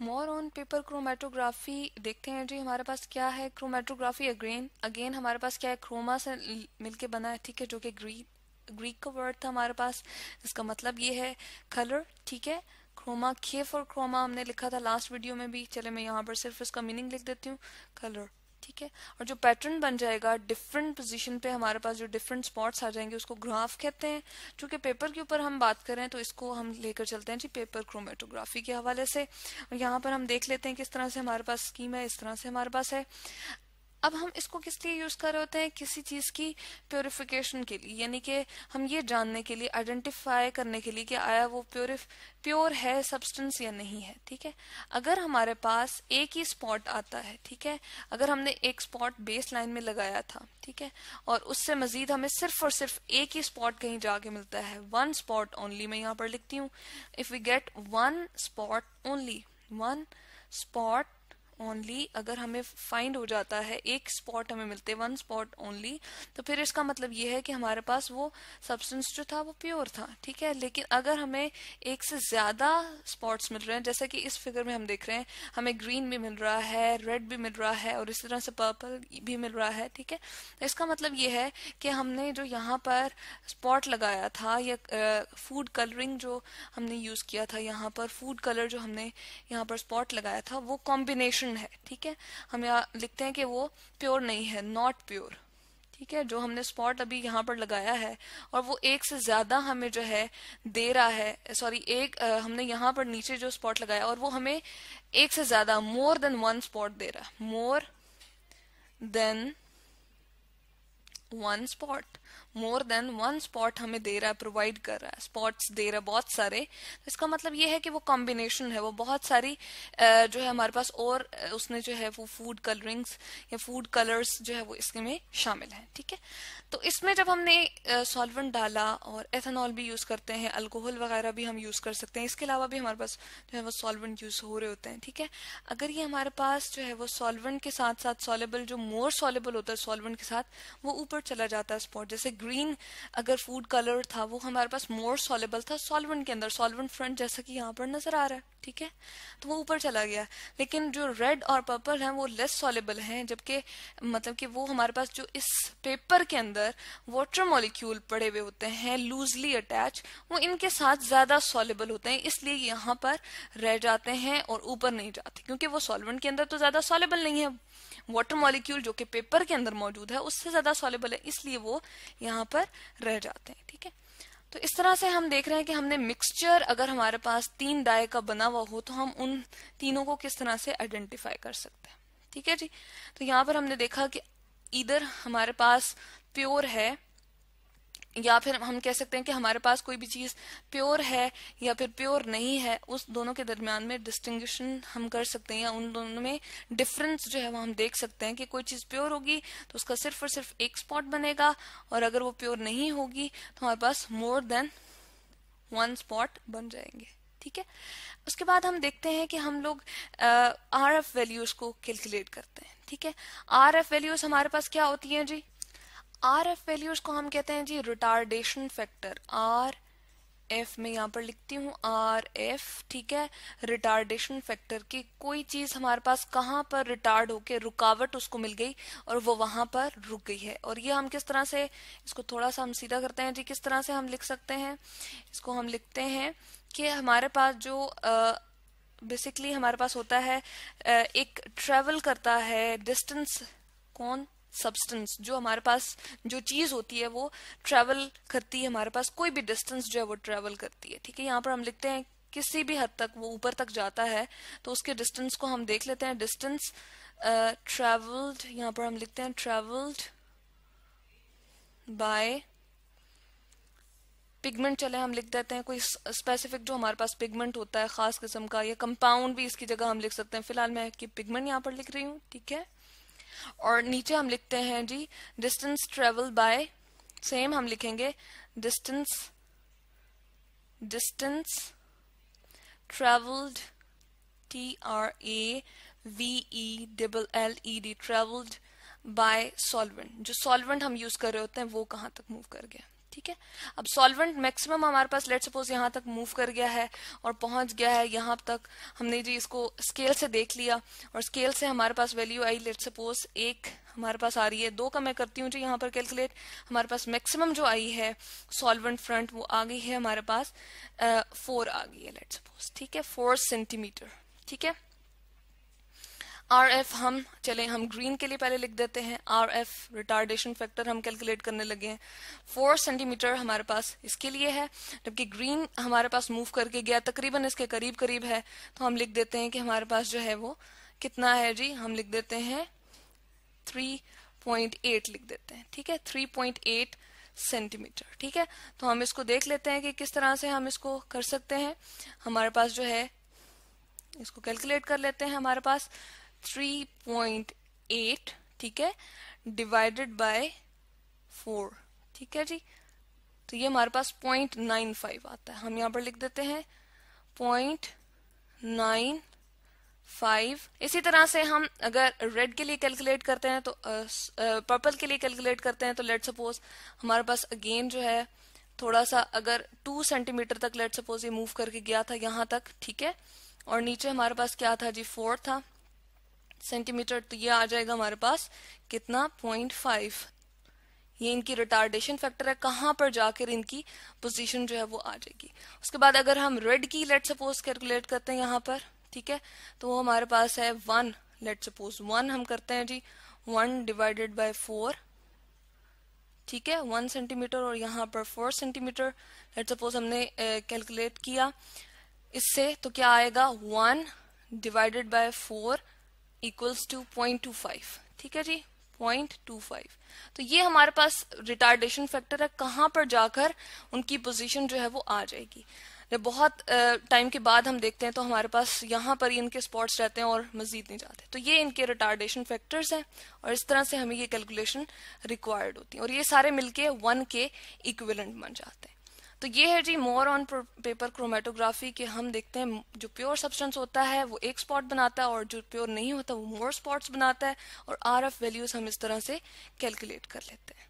More on paper chromatography देखते हैं जी, हमारे पास क्या है क्रोमेटोग्राफी अगेन अगेन हमारे पास क्या है? क्रोमा से मिलके बना है, ठीक है, जो कि ग्रीक ग्रीक का वर्ड था हमारे पास। इसका मतलब ये है कलर ठीक है? क्रोमा खेफ और क्रोमा हमने लिखा था लास्ट वीडियो में भी। चले मैं यहाँ पर सिर्फ़ इसका मीनिंग लिख देती हूँ। कलर ठीक है? और जो पैटर्न बन जाएगा डिफरेंट पोजीशन पे हमारे पास जो डिफरेंट स्पॉट्स आ जाएँगे, उसको ग्राफ कहते हैं। चूँकि पेपर के ऊपर हम बात करें तो इसको हम लेकर चलते हैं जी पेपर क्रोमेटोग्राफी के हवाले से। यहाँ पर हम देख लेते हैं किस तरह से हमारे पास स्कीम है, इस तरह से हमारे पास है। अब हम इसको किस लिए यूज़ कर रहे होते हैं? किसी चीज़ की प्योरिफिकेशन के लिए। यानी कि हम ये जानने के लिए आइडेंटिफाई करने के लिए कि आया वो प्योरिफ प्योर है सब्सटेंस या नहीं है, ठीक है? अगर हमारे पास एक ही स्पॉट आता है, ठीक है? अगर हमने एक स्पॉट बेस लाइन में लगाया था, ठीक है? और उससे मजीद हमें सिर्फ़ और सिर्फ़ एक ही स्पॉट कहीं जाके मिलता है वन स्पॉट ओनली मैं यहाँ पर लिखती हूँ। If we get one spot only one spot only अगर हमें फाइंड हो जाता है, एक स्पॉट हमें मिलते वन स्पॉट ओनली तो फिर इसका मतलब ये है कि हमारे पास वो सब्सटेंस जो था, वो प्योर था, ठीक है? लेकिन अगर हमें एक से ज़्यादा स्पॉट्स मिल रहे हैं, जैसे कि इस फिगर में हम देख रहे हैं, हमें ग्रीन भी मिल रहा है रेड भी मिल रहा है, और इसी तरह से पर्पल भी मिल रहा है, ठीक है? तो इसका मतलब ये है कि हमने जो यहाँ पर स्पॉट लगाया था, या फ़ूड कलरिंग जो हमने यूज़ किया था, यहाँ पर फ़ूड कलर जो हमने यहाँ पर स्पॉट लगाया था, वो कॉम्बिनेशन कंडीशन है ठीक है? हम यहाँ लिखते हैं कि वो प्योर नहीं है नॉट प्योर ठीक है? जो हमने स्पॉट अभी यहाँ पर लगाया है और वो एक से ज़्यादा हमें जो है दे रहा है सॉरी एक आ, हमने यहाँ पर नीचे जो स्पॉट लगाया और वो हमें एक से ज़्यादा मोर देन वन स्पॉट दे रहा है more than one spot more than one spot हमें दे रहा है प्रोवाइड कर रहा है। स्पॉट्स दे रहा है बहुत सारे। तो इसका मतलब ये है कि वो कॉम्बिनेशन है। वो बहुत सारी जो है हमारे पास और उसने जो है वो फ़ूड कलरिंग्स या फ़ूड कलर्स जो है वो इसमें शामिल है। ठीक है? तो इसमें जब हमने सॉल्वेंट डाला और एथेनॉल भी यूज़ करते हैं अल्कोहल वगैरह भी हम यूज़ कर सकते हैं। इसके अलावा भी हमारे पास जो है वो सॉल्वेंट यूज़ हो रहे होते हैं। ठीक है? अगर ये हमारे पास जो है वो सॉल्वेंट के साथ साथ सॉलेबल जो मोर सॉलेबल होता है सॉल्वेंट के साथ, वो ऊपर चला जाता है स्पॉट जैसे ग्रीन अगर फ़ूड कलर था, वो हमारे पास मोर सॉलेबल था सॉल्वेंट के अंदर। सॉल्वेंट फ्रंट जैसा कि यहाँ पर नज़र आ रहा है, ठीक है? तो वो ऊपर चला गया। लेकिन जो रेड और पर्पल है, वो लेस सॉलेबल है, जबकि मतलब कि वो हमारे पास जो इस पेपर के अंदर वाटर मॉलिक्यूल पड़े हुए होते हैं लूजली अटैच वो इनके साथ ज़्यादा सॉलेबल होते हैं। इसलिए यहाँ पर रह जाते हैं और ऊपर नहीं जाते, क्योंकि वो सॉल्वेंट के अंदर तो ज़्यादा सॉलेबल नहीं है। वाटर मॉलिक्यूल जो कि पेपर के अंदर मौजूद है, उससे ज़्यादा सॉलेबल है इसलिए वो यहाँ पर रह जाते हैं, ठीक है? तो इस तरह से हम देख रहे हैं कि हमने मिक्सचर अगर हमारे पास तीन डाय का बना हुआ हो तो हम उन तीनों को किस तरह से आइडेंटिफाई कर सकते हैं, ठीक है जी? तो यहाँ पर हमने देखा कि इधर हमारे पास प्योर है या फिर हम कह सकते हैं कि हमारे पास कोई भी चीज़ प्योर है या फिर प्योर नहीं है, उस दोनों के दरमियान में डिस्टिंग्विशन हम कर सकते हैं या उन दोनों में डिफरेंस जो है वो हम देख सकते हैं कि कोई चीज़ प्योर होगी तो उसका सिर्फ़ और सिर्फ़ एक स्पॉट बनेगा और अगर वो प्योर नहीं होगी तो हमारे पास मोर देन वन स्पॉट बन जाएँगे। ठीक है? उसके बाद हम देखते हैं कि हम लोग आर एफ़ वैल्यूज़ को कैलकुलेट करते हैं। ठीक है? आर एफ़ वैल्यूज़ हमारे पास क्या होती हैं जी? आर एफ़ वैल्यूज़ को हम कहते हैं जी रिटार्डेशन फैक्टर आर एफ़ में यहाँ पर लिखती हूँ आर एफ़ ठीक है? रिटार्डेशन फैक्टर की कोई चीज़ हमारे पास कहाँ पर रिटार्ड होके रुकावट उसको मिल गई और वो वहाँ पर रुक गई है। और ये हम किस तरह से, इसको थोड़ा सा हम सीधा करते हैं जी, किस तरह से हम लिख सकते हैं? इसको हम लिखते हैं कि हमारे पास जो बेसिकली हमारे पास होता है एक ट्रेवल करता है डिस्टेंस कौन? सब्सटेंस जो हमारे पास, जो चीज़ होती है, वो ट्रेवल करती है हमारे पास, कोई भी डिस्टेंस जो है, वो ट्रेवल करती है। ठीक है, यहाँ पर हम लिखते हैं, किसी भी हद तक वो ऊपर तक जाता है तो उसके डिस्टेंस को हम देख लेते हैं। डिस्टेंस ट्रेवल्ड यहाँ पर हम लिखते हैं ट्रेवल्ड बाय पिगमेंट चले, हम लिख देते हैं, कोई स्पेसिफिक जो हमारे पास पिगमेंट होता है, खास किस्म का, या कंपाउंड भी इसकी जगह हम लिख सकते हैं। फ़िलहाल मैं पिगमेंट यहाँ पर लिख रही हूँ, ठीक है? और नीचे हम लिखते हैं जी डिस्टेंस ट्रेवल बाय सेम हम लिखेंगे distance distance travelled T R A V E double L E D travelled by solvent जो सॉल्वेंट हम यूज़ कर रहे होते हैं, वो कहाँ तक मूव कर गया? ठीक है? अब सॉल्वेंट मैक्सिमम हमारे पास लेट सपोज़ यहाँ तक मूव कर गया है और पहुँच गया है, यहाँ तक हमने जी इसको स्केल से देख लिया और स्केल से हमारे पास वैल्यू आई। लेट सपोज़ एक हमारे पास आ रही है, दो का मैं करती हूँ जी यहाँ पर कैलकुलेट हमारे पास मैक्सिमम जो आई है सॉल्वेंट फ्रंट वो आ गई है हमारे पास फोर आ गई है लेट सपोज़ ठीक है? फोर सेंटीमीटर ठीक है? आर एफ़ हम, चले, हम ग्रीन के लिए पहले लिख देते हैं। आर एफ़ रिटार्डेशन फैक्टर हम कैलकुलेट करने लगे हैं। फोर सेंटीमीटर हमारे पास इसके लिए है, जबकि ग्रीन हमारे पास मूव करके गया, तकरीबन इसके करीब करीब है। तो हम लिख देते हैं कि हमारे पास जो है वो कितना है जी? हम लिख देते हैं थ्री पॉइंट एट लिख देते हैं, ठीक है? थ्री पॉइंट एट सेंटीमीटर ठीक है? तो हम इसको देख लेते हैं कि किस तरह से हम इसको कर सकते हैं। हमारे पास जो है, इसको कैलकुलेट कर लेते हैं हमारे पास। 3.8 ठीक है? डिवाइडेड बाय 4 ठीक है जी? तो ये हमारे पास 0.95 आता है। हम यहाँ पर लिख देते हैं 0.95 इसी तरह से हम अगर रेड के लिए कैलकुलेट करते हैं तो पर्पल के लिए कैलकुलेट करते हैं तो लेट सपोज़ हमारे पास अगेन जो है, थोड़ा सा अगर टू सेंटीमीटर तक लेट सपोज़ ये मूव करके गया था यहाँ तक, ठीक है? और नीचे हमारे पास क्या था जी? फोर था। सेंटीमीटर तो ये आ जाएगा हमारे पास, कितना? Point five. ये इनकी रिटार्डेशन फैक्टर है, कहाँ पर जाकर इनकी पोजीशन जो है वो आ जाएगी। उसके बाद अगर हम रेड की लेट सपोज़ कैलकुलेट करते हैं यहाँ पर, ठीक है? तो वो हमारे पास है वन लेट सपोज़ वन हम करते हैं जी। वन डिवाइडेड बाय फोर ठीक है? वन सेंटीमीटर और यहाँ पर फोर सेंटीमीटर लेट सपोज़ हमने कैलकुलेट किया। इससे तो क्या आएगा? One divided by four equals to point two five ठीक है जी? पॉइंट टू फाइव तो ये हमारे पास रिटार्डेशन फैक्टर है। कहाँ पर जाकर उनकी पोजीशन जो है वो आ जाएगी? जब बहुत टाइम के बाद हम देखते हैं तो हमारे पास यहाँ पर ही इनके स्पॉट्स रहते हैं और मजीद नहीं जाते। तो ये इनके रिटार्डेशन फैक्टर्स हैं और इस तरह से हमें ये कैलकुलेशन रिक्वायर्ड होती है। और ये सारे मिलके वन के इक्विवेलेंट बन जाते हैं। तो ये है जी मोर ऑन पेपर क्रोमेटोग्राफी के हम देखते हैं जो प्योर सब्सटेंस होता है, वो एक स्पॉट बनाता है और जो प्योर नहीं होता, वो मोर स्पॉट्स बनाता है और आर एफ़ वैल्यूज़ हम इस तरह से कैलकुलेट कर लेते हैं।